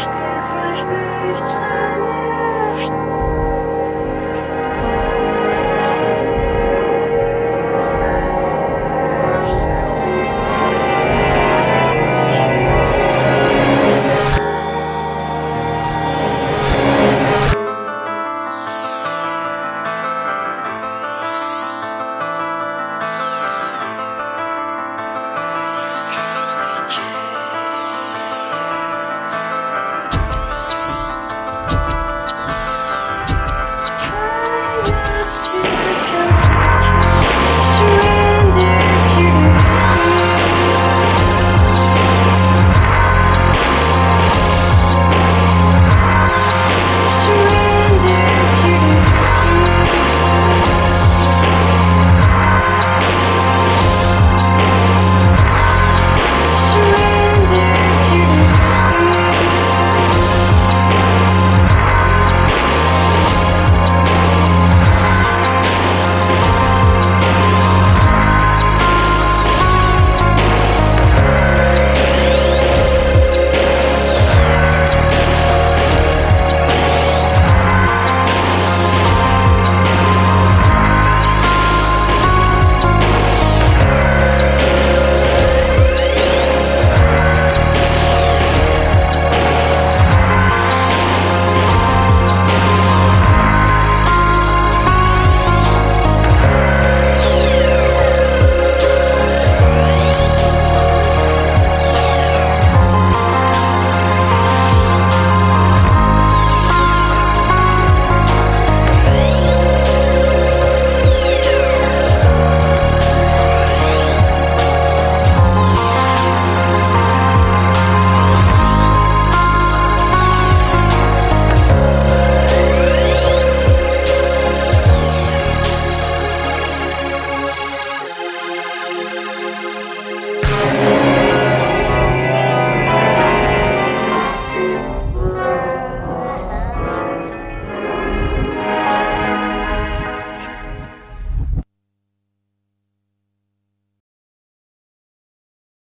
Что, что, что, что, что,